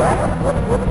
What?